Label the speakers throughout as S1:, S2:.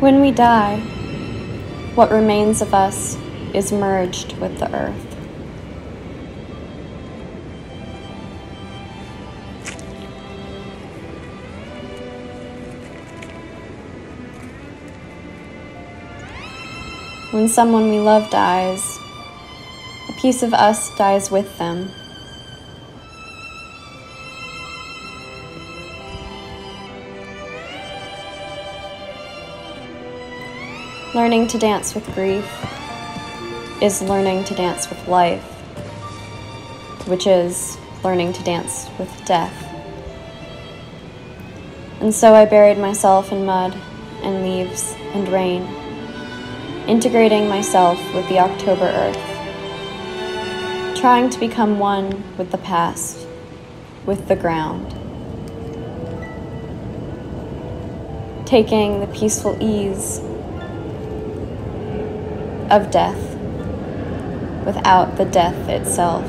S1: When we die, what remains of us is merged with the earth. When someone we love dies, a piece of us dies with them. Learning to dance with grief is learning to dance with life, which is learning to dance with death. And so I buried myself in mud and leaves and rain, integrating myself with the October earth, trying to become one with the past, with the ground. Taking the peaceful ease of death without the death itself.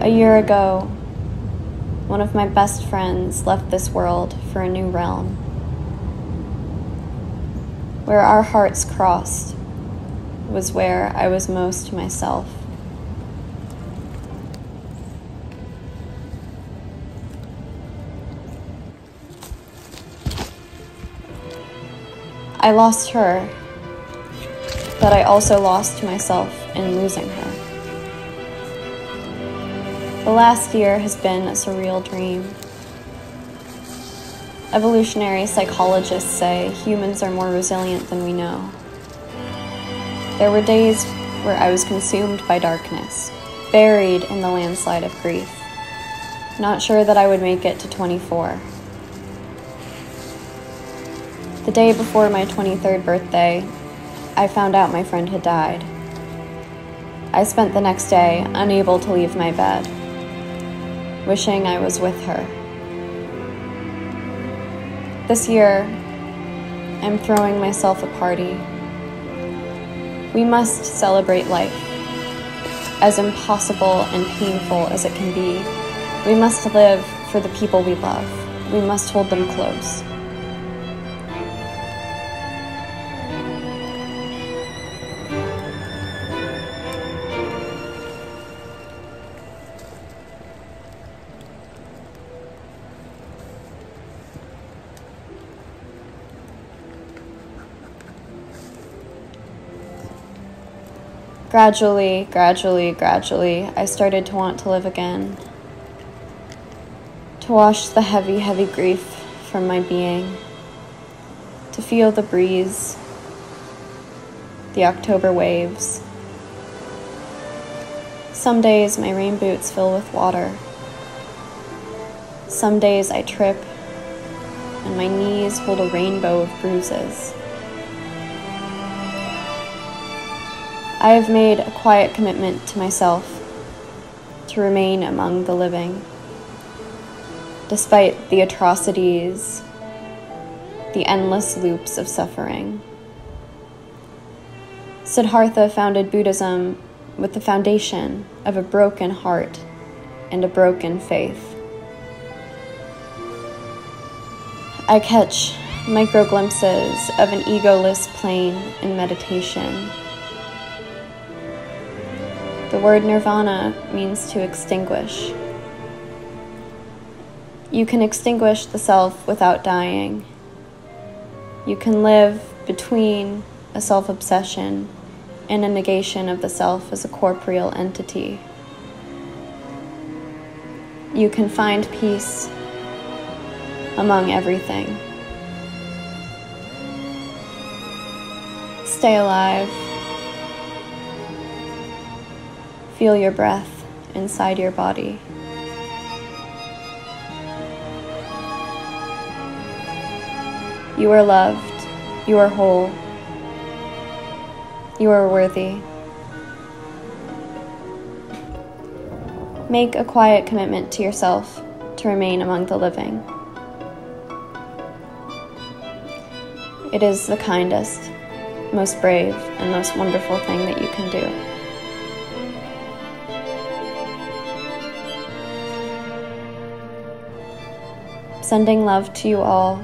S1: A year ago, one of my best friends left this world for a new realm. Where our hearts crossed was where I was most myself. I lost her, but I also lost myself in losing her. The last year has been a surreal dream. Evolutionary psychologists say humans are more resilient than we know. There were days where I was consumed by darkness, buried in the landslide of grief, not sure that I would make it to 24. The day before my 23rd birthday, I found out my friend had died. I spent the next day unable to leave my bed, wishing I was with her. This year, I'm throwing myself a party. We must celebrate life, as impossible and painful as it can be. We must live for the people we love. We must hold them close. Gradually, gradually, gradually, I started to want to live again. To wash the heavy, heavy grief from my being. To feel the breeze, the October waves. Some days my rain boots fill with water. Some days I trip and my knees hold a rainbow of bruises. I have made a quiet commitment to myself to remain among the living, despite the atrocities, the endless loops of suffering. Siddhartha founded Buddhism with the foundation of a broken heart and a broken faith. I catch micro glimpses of an egoless plane in meditation the word nirvana means to extinguish. You can extinguish the self without dying. You can live between a self obsession and a negation of the self as a corporeal entity. You can find peace among everything. Stay alive. Feel your breath inside your body. You are loved. You are whole. You are worthy. Make a quiet commitment to yourself to remain among the living. It is the kindest, most brave, and most wonderful thing that you can do. Sending love to you all.